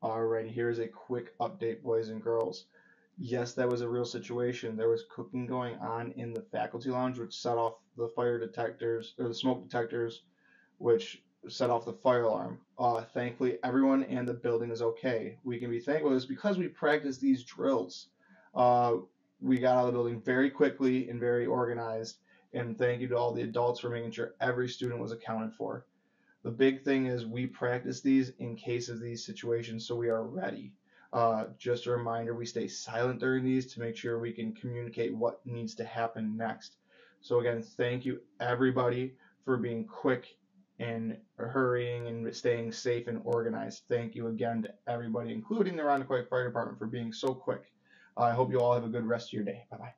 Alright, here's a quick update, boys and girls. Yes, that was a real situation. There was cooking going on in the faculty lounge, which set off the fire detectors, or the smoke detectors, which set off the fire alarm. Uh, thankfully, everyone and the building is okay. We can be thankful is because we practiced these drills. Uh, we got out of the building very quickly and very organized. And thank you to all the adults for making sure every student was accounted for. The big thing is we practice these in case of these situations so we are ready. Uh, just a reminder, we stay silent during these to make sure we can communicate what needs to happen next. So again, thank you everybody for being quick and hurrying and staying safe and organized. Thank you again to everybody, including the Irondequoit Fire Department, for being so quick. I hope you all have a good rest of your day. Bye bye.